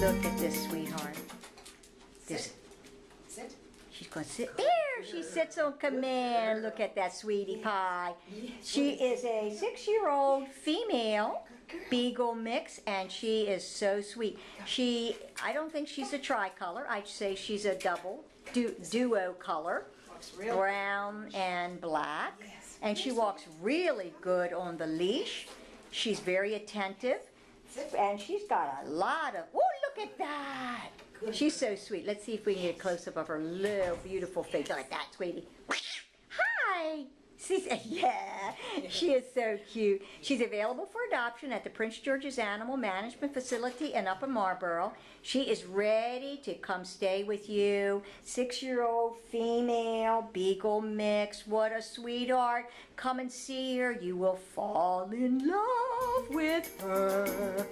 Look at this sweetheart. This, Sit. she's going to sit there. She sits on command. Look at that sweetie pie. She is a six-year-old female beagle mix, and she is so sweet. She, I don't think she's a tricolor. I'd say she's a double, du- duo color, brown and black. And she walks really good on the leash. She's very attentive. And she's got a lot of, oh, look at that. She's so sweet. Let's see if we can get a close up of her little beautiful face. Look at that, sweetie. Hi. She's, yeah, she is so cute. She's available for adoption at the Prince George's Animal Management Facility in Upper Marlboro. She is ready to come stay with you. Six year old female, beagle mix. What a sweetheart. Come and see her. You will fall in love with her.